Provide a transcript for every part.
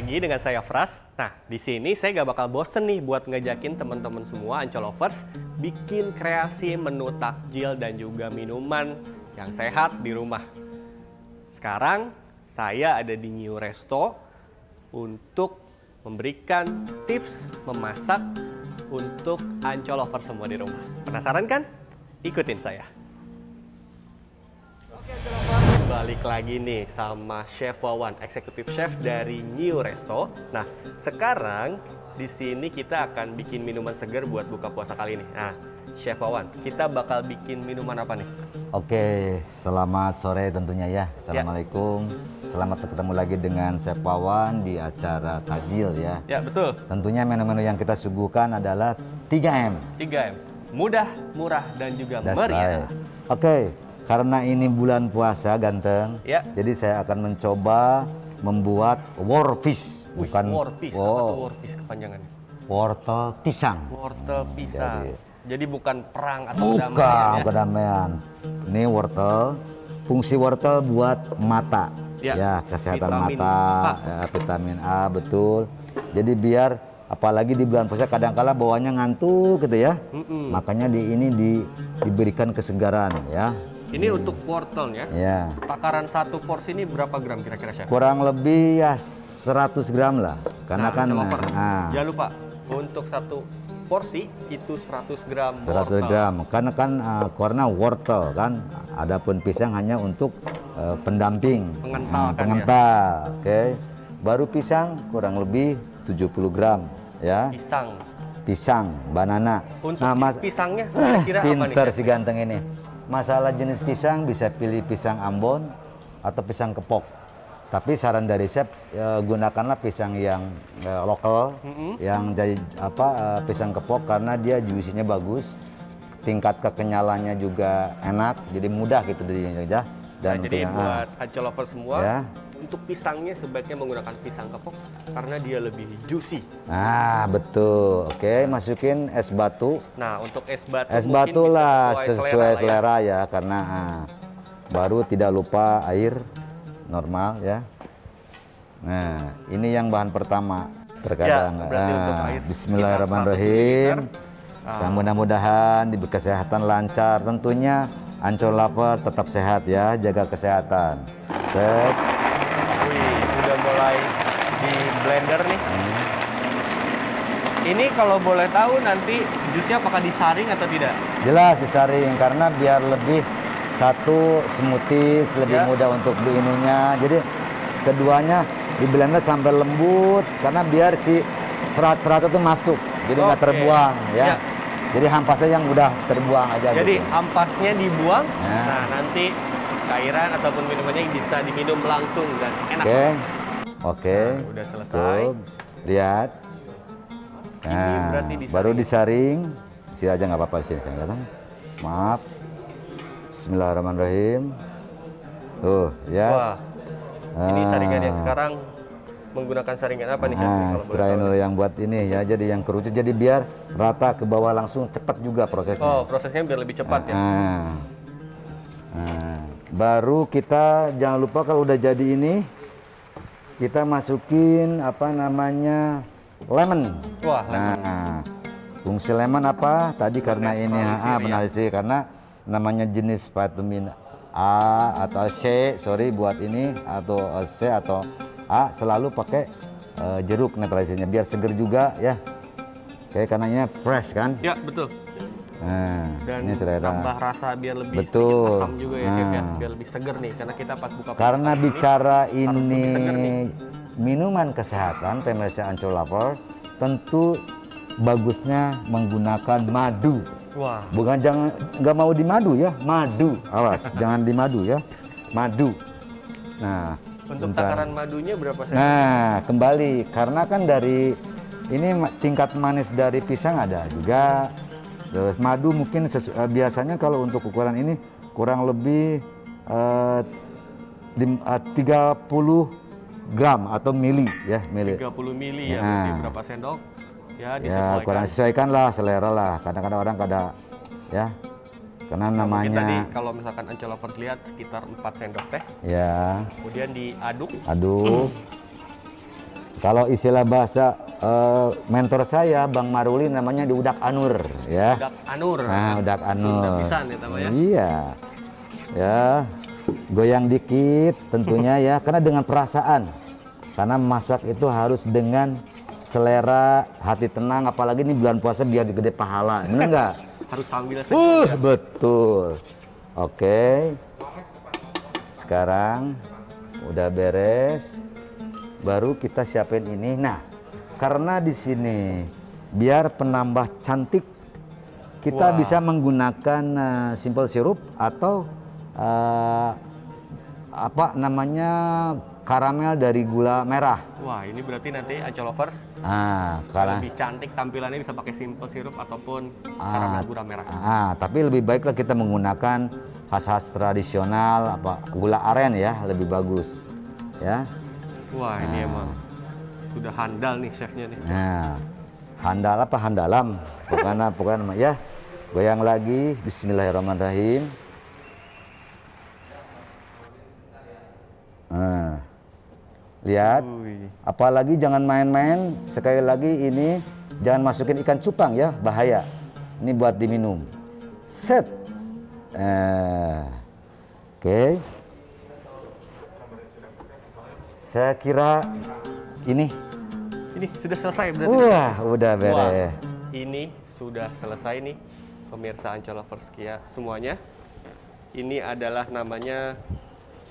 lagi dengan saya Fras. Nah, di sini saya gak bakal bosen nih buat ngejakin teman-teman semua Ancolovers bikin kreasi menu takjil dan juga minuman yang sehat di rumah. Sekarang saya ada di New Resto untuk memberikan tips memasak untuk Ancolovers semua di rumah. Penasaran kan? Ikutin saya. Oke, balik lagi nih sama Chef Wawan, eksekutif chef dari New Resto. Nah, sekarang di sini kita akan bikin minuman segar buat buka puasa kali ini. Nah, Chef Wawan, kita bakal bikin minuman apa nih? Oke, selamat sore tentunya ya. Assalamualaikum. Selamat ketemu lagi dengan Chef Wawan di acara Tajil ya. Ya, betul. Tentunya menu-menu yang kita suguhkan adalah 3M. 3M. Mudah, murah, dan juga That's meriah. right. Oke, karena ini bulan puasa ganteng. Ya. Jadi saya akan mencoba membuat warfish, Wih, bukan war peace. Apa wow, tuh war peace kepanjangannya? wortel pisang. Wortel pisang. Jadi- Jadi, bukan perang atau Bukan kedamaian ya? kedamaian. Ini wortel. Fungsi wortel buat mata. Ya, kesehatan vitamin mata, A. ya, vitamin A betul. Jadi biar apalagi di bulan puasa kadang-kala bawahnya ngantuk gitu ya. Mm-mm. Makanya di ini di, diberikan kesegaran ya. Ini untuk wortelnya. Ya. Takaran satu porsi ini berapa gram kira-kira chef? Kurang lebih ya 100 gram lah. Karena Nah, kan nah, jangan lupa untuk satu porsi itu 100 gram 100 wortel. gram karena kan uh, karena wortel kan adapun pisang hanya untuk uh, pendamping Pengental Hmm, kan pengental oke baru pisang kurang lebih 70 gram ya Pisang. pisang banana Untuk nah mas pisangnya kira-kira apa nih? pinter si ganteng ini masalah jenis pisang bisa pilih pisang Ambon atau pisang kepok tapi saran dari chef eh, gunakanlah pisang yang eh, lokal Mm-mm. yang dari apa eh, pisang kepok karena dia juisinya bagus tingkat kekenyalannya juga enak jadi mudah gitu dari ya Nah, dan jadi buat Anco lover semua, Ya. Untuk pisangnya sebaiknya menggunakan pisang kepok karena dia lebih juicy. ah betul oke masukin es batu Nah, untuk es batu Es batu lah sesuai sesuai lah ya. selera ya karena ah, baru tidak lupa air normal ya. Nah ini yang bahan pertama terkadang. Ya, Ah, air Bismillahirrahmanirrahim. 100 ml. Ah. Dan mudah-mudahan di kesehatan lancar. Tentunya Ancol Lover tetap sehat ya, jaga kesehatan. Set. Wih, udah mulai di blender nih. Ini kalau boleh tahu nanti jusnya apakah disaring atau tidak? Jelas disaring karena biar lebih satu smoothies lebih Ya. mudah untuk di ininya. Jadi keduanya di blender sampai lembut karena biar si serat-serat itu masuk. Jadi nggak Oke. terbuang ya. Ya. Jadi hampasnya yang udah terbuang aja Jadi gitu. ampasnya dibuang, Ya. nah nanti cairan ataupun minumannya bisa diminum langsung dan enak. Oke. Oke. Nah, udah selesai. Tuh, lihat. Ini Nah, berarti disaring. baru disaring. Sini aja nggak apa-apa sini. sini. Maaf. Bismillahirrahmanirrahim. Tuh, ya. Wah, ini Ah. saringan yang sekarang menggunakan saringan apa nih Nah, strainer yang buat ini ya, jadi yang kerucut jadi biar rata ke bawah langsung cepat juga prosesnya. Oh, prosesnya biar lebih cepat ya. Nah, nah, baru kita jangan lupa kalau udah jadi ini kita masukin apa namanya lemon. Wah, lemon. Nah, fungsi lemon apa? Tadi karena ini ah, ya. penalisir karena namanya jenis vitamin A atau C, sorry buat ini atau C atau A selalu pakai eh, jeruk netralisirnya biar seger juga ya. Oke, karena ini fresh kan. Ya, betul. Nah, Dan ini selera. tambah rasa biar lebih Betul. sedikit asam juga ya chef ya, Nah. biar lebih seger nih karena kita pas buka Karena ini, bicara ini seger nih. minuman kesehatan pemirsa Ancol Lover, tentu bagusnya menggunakan madu. Wah, Bukan jangan nggak mau di madu ya, madu. Awas, jangan di madu ya, madu. Nah, untuk bentar. takaran madunya berapa chef? Nah, kembali karena kan dari ini tingkat manis dari pisang ada juga. Terus madu mungkin sesu- eh, biasanya kalau untuk ukuran ini kurang lebih eh, lim- eh, 30 gram atau mili ya, mili. 30 mili ya, Nah. berarti berapa sendok? Ya, Ya, disesuaikan. kurang sesuaikan lah selera lah. Kadang-kadang orang kada ya. Karena Nah, mungkin tadi namanya kalau misalkan Ancol lihat sekitar 4 sendok teh, ya kemudian diaduk. aduk. Kalau istilah bahasa eh, mentor saya Bang Maruli namanya di udak anur ya. Udak anur. Nah, udak anur. Sunda pisan ya namanya. Iya. Ya. Goyang dikit tentunya ya karena dengan perasaan. Karena masak itu harus dengan selera, hati tenang apalagi ini bulan puasa biar gede pahala. Benar nggak? Harus sambil Uh, senyum ya. betul. Oke. Sekarang udah beres. Baru kita siapin ini. Nah, karena di sini biar penambah cantik kita Wah. bisa menggunakan eh, simple sirup atau eh, apa namanya karamel dari gula merah. Wah, ini berarti nanti Ancol Lovers Ah, karena lebih cantik tampilannya bisa pakai simple sirup ataupun Ah, karamel gula merah. Ah, tapi lebih baiklah kita menggunakan khas-khas tradisional apa gula aren ya, lebih bagus. Ya. Wah, ini Ah. emang sudah handal nih chefnya nih. Nah, handal apa handalam? Bukan bukan ya. Goyang lagi. Bismillahirrahmanirrahim. Nah, lihat. Apalagi jangan main-main. Sekali lagi ini jangan masukin ikan cupang ya, bahaya. Ini buat diminum. Set. Eh, Oke. Saya kira ini. Ini sudah selesai berarti. Wah, udah Wah, beres. ini sudah selesai nih pemirsa Ancol Lovers Kia semuanya. Ini adalah namanya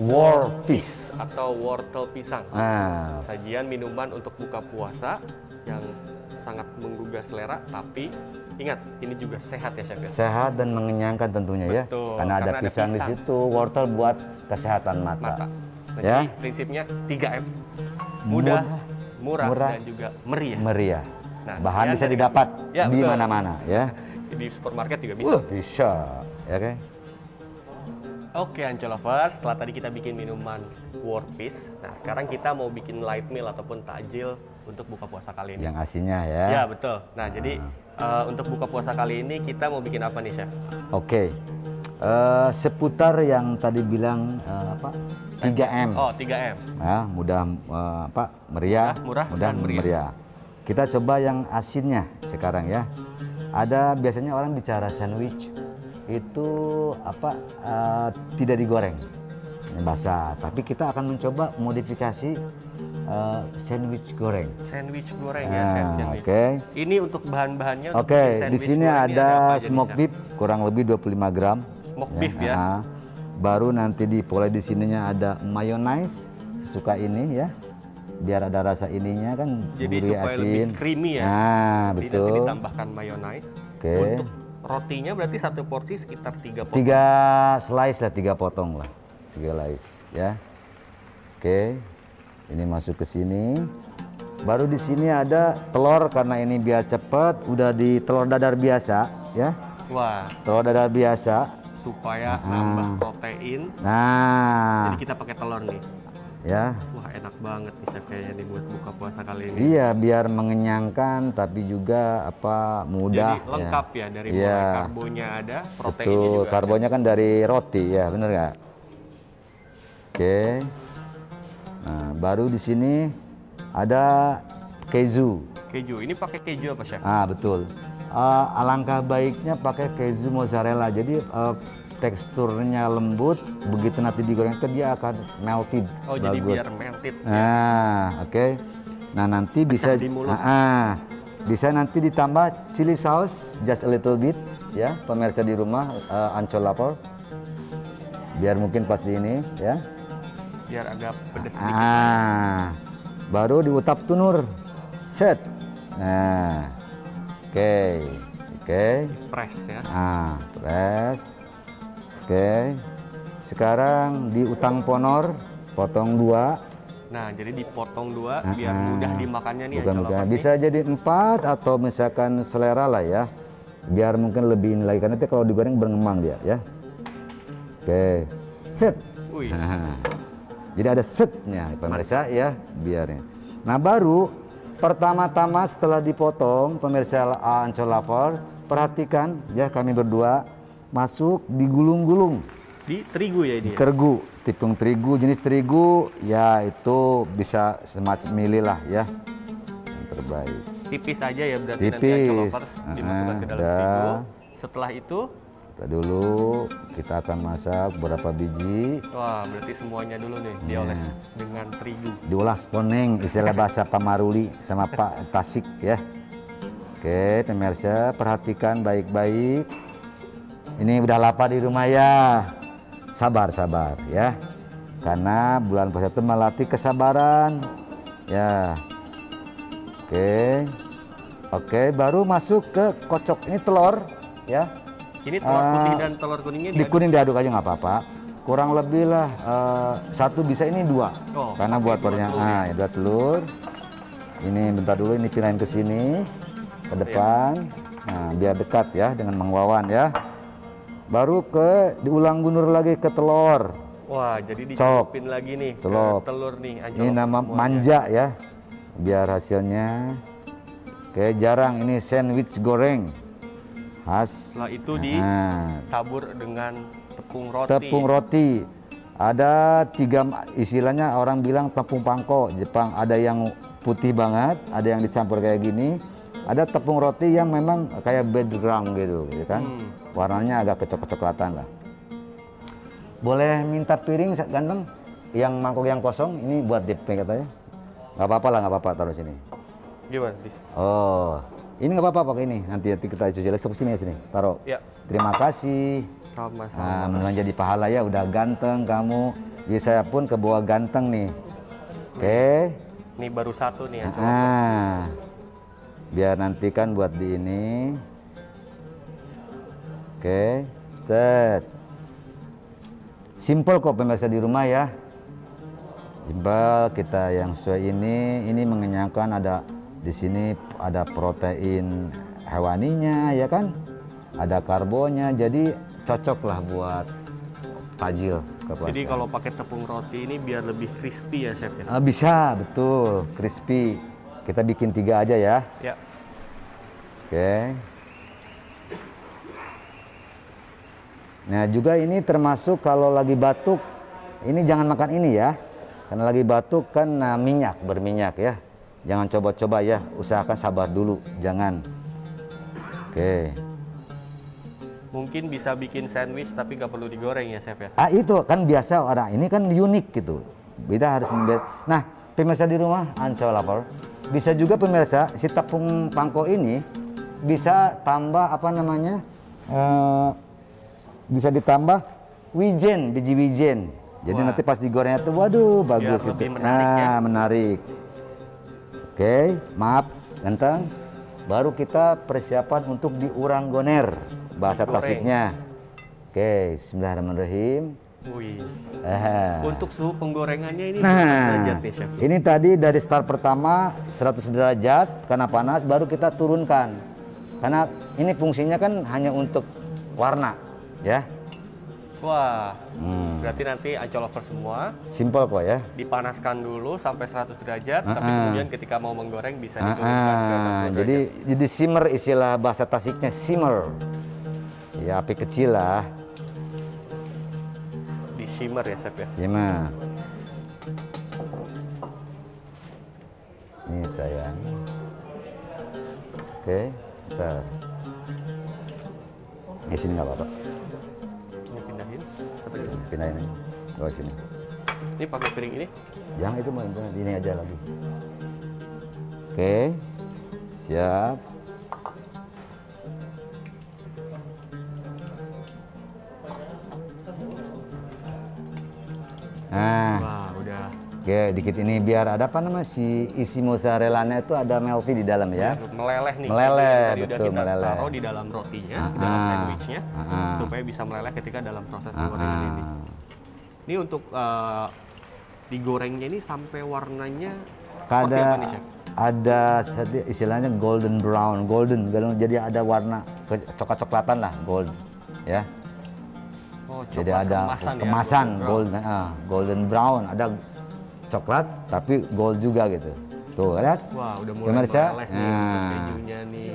War Peace. atau wortel pisang. Nah, Sajian minuman untuk buka puasa yang sangat menggugah selera, tapi ingat ini juga sehat ya chef ya. sehat dan mengenyangkan tentunya ya. Betul, Karena ada karena ada pisang di pisang. situ, wortel buat kesehatan mata. Mata. Nah, Ya. Prinsipnya 3M. Mudah, murah, murah, dan juga meriah. Meriah. Nah, Bahan sekian bisa didapat. Ya, di mana-mana ya. Di supermarket juga bisa. Wah, bisa. Ya kan? Oke Ancolovers, setelah tadi kita bikin minuman War Peace, nah sekarang kita mau bikin light meal ataupun takjil untuk buka puasa kali ini. Yang asinnya ya. Ya betul. Nah jadi eh, untuk buka puasa kali ini kita mau bikin apa nih chef? Oke. Eh, seputar yang tadi bilang eh, apa? 3M. Oh 3M. Ya, mudah eh, apa? Meriah, Murah, murah, mudah dan meriah. meriah. Kita coba yang asinnya sekarang ya. Ada biasanya orang bicara sandwich itu apa eh, tidak digoreng Ini basah, tapi kita akan mencoba modifikasi eh, sandwich goreng. Sandwich goreng ya Nah, nih. Oke. Ini untuk bahan-bahannya. Oke, bikin di sini ada nih, smoke beef kurang lebih 25 gram. Smoke beef ya. ah. Baru nanti di polai di sininya ada mayonnaise suka ini ya. Biar ada rasa ininya kan Jadi gurih supaya asin. lebih creamy ya. Nah, Jadi nanti betul. ditambahkan mayonnaise. Oke. Untuk rotinya berarti satu porsi sekitar 3 potong. Tiga slice lah, tiga potong lah. Tiga slice ya. Oke. Ini masuk ke sini. Baru di sini ada telur karena ini biar cepat udah di telur dadar biasa ya. Wah, Telur dadar biasa. Supaya Ah. nambah protein. Nah, Jadi kita pakai telur nih. ya. Wah, enak banget nih chef kayaknya nih buat buka puasa kali ini. Iya, biar mengenyangkan tapi juga apa mudah. Jadi lengkap ya, dari mulai Iya. karbonya ada, proteinnya Betul, juga. ada. karbonnya kan dari roti ya, bener nggak? Oke. Nah, baru di sini ada keju. Keju. Ini pakai keju apa chef? Ah, betul. Eh, alangkah baiknya pakai keju mozzarella. Jadi eh, teksturnya lembut, begitu nanti digoreng itu dia akan melted. Oh, jadi Bagus. biar melted. ya. Nah, oke. Nah, nanti bisa di mulut. Ah, ah. bisa nanti ditambah chili sauce just a little bit ya, pemirsa di rumah eh, ancol lapor. Biar mungkin pas di ini ya. Biar agak pedes sedikit. Ah. Baru diutap tunur. Set. Nah. Oke. Oke. Fresh ya. Ah, press. Oke. Sekarang di utang ponor, potong dua. Nah, jadi dipotong dua Ah, biar ah. mudah dimakannya nih Bukan, bukan. Bisa jadi empat atau misalkan selera lah ya. Biar mungkin lebih ini lagi karena nanti kalau digoreng berngembang dia ya. Oke, set. Wih, Nah, jadi ada setnya pemirsa ya biarnya. Nah baru pertama-tama setelah dipotong pemirsa ancol lapor perhatikan ya kami berdua masuk digulung-gulung Di terigu ya ini. ya? Terigu, tepung terigu jenis terigu ya itu bisa semacam milih lah ya. Yang terbaik. Tipis aja ya berarti nanti Tipis. ancol lovers dimasukkan ke dalam terigu. Setelah itu, Kita dulu kita akan masak beberapa biji wah berarti semuanya dulu nih Iya. dioles dengan terigu. diolah sponeng istilah bahasa Pamaruli sama Pak Tasik ya. Oke, pemirsa perhatikan baik-baik. Ini udah lapar di rumah ya. Sabar, sabar ya. Karena bulan puasa itu melatih kesabaran. Ya. Oke. Oke, baru masuk ke kocok. Ini telur ya. Ini telur putih Ah, dan telur kuningnya Di diaduk. kuning diaduk aja nggak apa-apa. Kurang lebih lah eh, satu bisa ini dua. Oh, Karena buat telurnya, telur nah, ya, dua telur. Ini bentar dulu ini pindahin ke sini, ke Iya. depan. Nah, biar dekat ya dengan Mang Wawan ya. Baru ke diulang gunur lagi ke telur. Wah, jadi dicelupin lagi nih ke telur nih Ini nama semuanya. manja ya. Biar hasilnya. Oke, jarang ini sandwich goreng. Khas. Setelah itu Nah, ditabur dengan tepung roti. tepung roti ada tiga istilahnya orang bilang tepung pangko Jepang ada yang putih banget ada yang dicampur kayak gini ada tepung roti yang memang kayak background gitu ya kan Hmm. warnanya agak kecok-kecoklatan lah boleh minta piring ganteng yang mangkok yang kosong ini buat DP katanya nggak apa-apa lah nggak apa-apa taruh sini Gimana? Oh ini nggak apa-apa pakai ini nanti nanti kita cuci lagi sini ya sini taruh Ya, terima kasih sama-sama. Nah, menelan jadi pahala ya, udah ganteng kamu. Jadi saya pun ke bawah ganteng nih. Oke. Ini baru satu nih ancol. Ah. Biar nanti kan buat di ini. Oke. Tet. Simple kok pemirsa di rumah ya. Simple kita yang sesuai ini, ini mengenyangkan ada di sini ada protein hewaninya ya kan? Ada karbonnya jadi cocok lah buat tajil kepuasan. Jadi kalau pakai tepung roti ini biar lebih crispy ya chef ya. Ah, bisa betul crispy. Kita bikin tiga aja ya. Ya. Oke. Nah juga ini termasuk kalau lagi batuk, ini jangan makan ini ya. Karena lagi batuk kan nah, minyak berminyak ya. Jangan coba-coba ya, usahakan sabar dulu, jangan. Oke. Mungkin bisa bikin sandwich tapi nggak perlu digoreng ya chef ya. Ah itu kan biasa orang ini kan unik gitu. Kita harus membe- Nah pemirsa di rumah ancol lapar. Bisa juga pemirsa si tepung pangko ini bisa tambah apa namanya? eh, bisa ditambah wijen biji wijen. Jadi Wah. nanti pas digorengnya tuh waduh bagus Biar itu. menarik ya. nah, menarik. Oke, maaf ganteng. Baru kita persiapan untuk diurang goner bahasa. Tasiknya. Oke, Bismillahirrahmanirrahim. Wih. Eh. Untuk suhu penggorengannya ini Nah, derajat nih chef? ini tadi dari start pertama 100 derajat karena panas baru kita turunkan. Karena ini fungsinya kan hanya untuk warna, ya. Wah, Hmm, berarti nanti ancol lover semua simple kok ya. dipanaskan dulu sampai 100 derajat, tapi Ah, ah. kemudian ketika mau menggoreng bisa diturunkan ke ah, 40 jadi jadi simmer istilah bahasa Tasiknya simmer. Ya api kecil lah, shimmer ya chef ya. gimana? Ini sayang. Oke, bentar. Di sini nggak apa-apa. Ini pindahin. Atau gimana? pindahin aja bawa sini Ini pakai piring ini. jangan itu mah ini aja lagi oke siap nah Wah, udah oke dikit ini biar ada apa namanya si isi mozzarellanya itu ada melty di dalam ya meleleh nih. Meleleh, Tadi udah betul, kita meleleh. taruh di dalam rotinya, di Ah, dalam ah, sandwichnya, ah, ah. supaya bisa meleleh ketika dalam proses Ah, penggorengan ini. ah. Ini untuk eh, digorengnya ini sampai warnanya apa ada nih chef? ada istilahnya golden brown golden jadi ada warna coklat-coklatan lah gold ya Oh, jadi ada kemasan, ya, kemasan golden brown. gold ah, golden brown ada coklat tapi gold juga gitu tuh lihat Wah, udah mulai Pemirsa, meleleh nih nah. kejunya nih.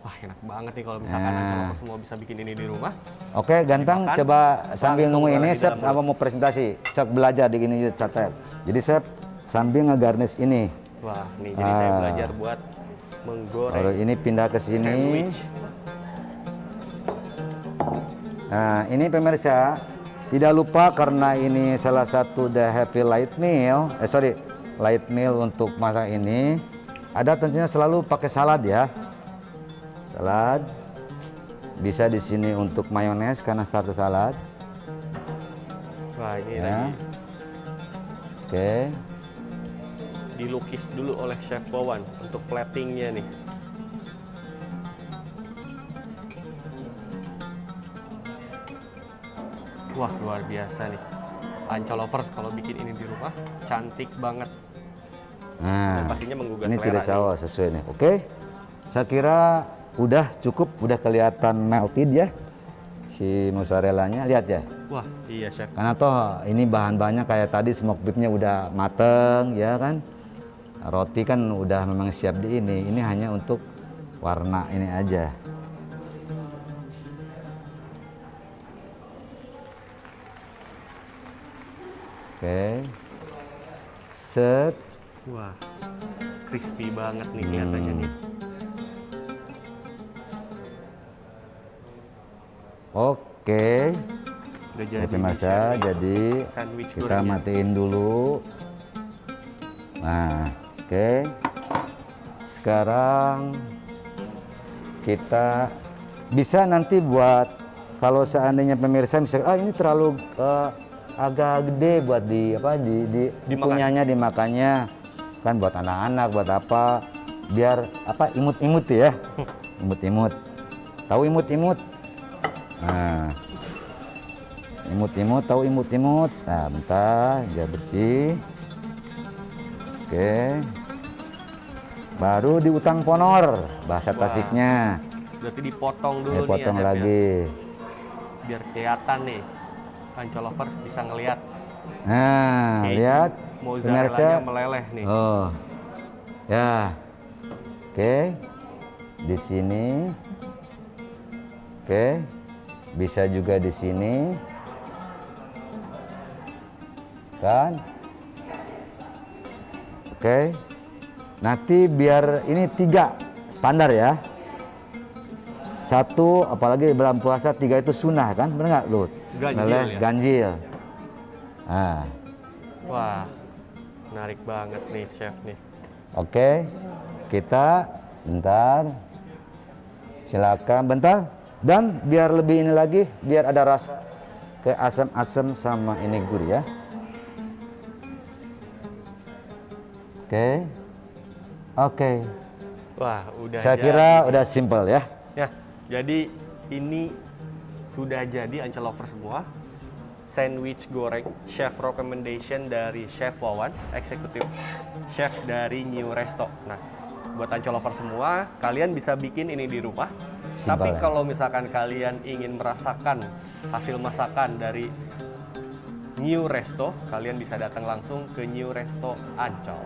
Wah enak banget nih kalau misalkan Nah. Lovers semua bisa bikin ini di rumah. Oke, ganteng. Dimakan, Coba sambil nunggu ini, dalam apa mau presentasi? Cek belajar di gini catat. Jadi Chef sambil ngegarnish ini. Wah nih jadi saya Ah. belajar buat Lalu menggoreng ini pindah ke sini. sandwich. Nah, ini pemirsa, tidak lupa karena ini salah satu the happy light meal, eh sorry, light meal untuk masak ini, ada tentunya selalu pakai salad ya. Salad, bisa di sini untuk mayones karena starter salad. Wah ini Ya. lagi Oke, dilukis dulu oleh Chef Wawan untuk platingnya nih. Wah luar biasa nih. Ancol lovers kalau bikin ini di rumah cantik banget. Dan nah pastinya menggugah ini selera tidak nih. salah sesuai nih. Oke, saya kira udah cukup, udah kelihatan melted ya si mozzarellanya. Lihat ya. Wah iya chef. Karena toh ini bahan-bahannya kayak tadi smoke beefnya udah mateng ya kan. Roti kan udah memang siap di ini. Ini hanya untuk warna ini aja. Oke. Set. Wah crispy banget nih kelihatannya Hmm. nih. Oke. Udah jadi. Oke nih, Mas chef. ya. Jadi Sandwich kita gorengnya. matiin dulu. Nah, oke. Sekarang kita bisa nanti buat kalau seandainya pemirsa misalkan ah ini terlalu eh, agak gede buat di apa di di Dimakan. punyanya dimakannya. Kan buat anak-anak buat apa. Biar apa imut-imut ya. Imut-imut. Tahu imut-imut? Nah. Imut-imut tahu imut-imut? Nah bentar dia bersih. Oke. Baru diutang ponor bahasa Wah. Tasiknya. Berarti dipotong dulu ya nih potong ya. lagi. Biar kelihatan nih Ancol lovers bisa ngelihat nah cake lihat. Mozzarellanya pemirsa. meleleh nih. oh. Ya. Oke. Di sini. Oke. Bisa juga di sini. Kan? Oke. Nanti biar ini tiga standar ya satu apalagi dalam puasa tiga itu sunnah kan benar nggak Lut? Ganjil ya? ganjil nah Wah, menarik banget nih chef nih. Oke, kita bentar. Silakan bentar. Dan biar lebih ini lagi, biar ada rasa ke asam-asam sama ini gurih ya. Oke. Oke. Wah, udah Saya jadi. kira udah simple ya. Jadi ini sudah jadi Ancol lovers semua. Sandwich goreng chef recommendation dari Chef Wawan, eksekutif chef dari New Resto. Nah, buat Ancol lovers semua, kalian bisa bikin ini di rumah. Simpel Tapi ya. kalau misalkan kalian ingin merasakan hasil masakan dari New Resto, kalian bisa datang langsung ke New Resto Ancol.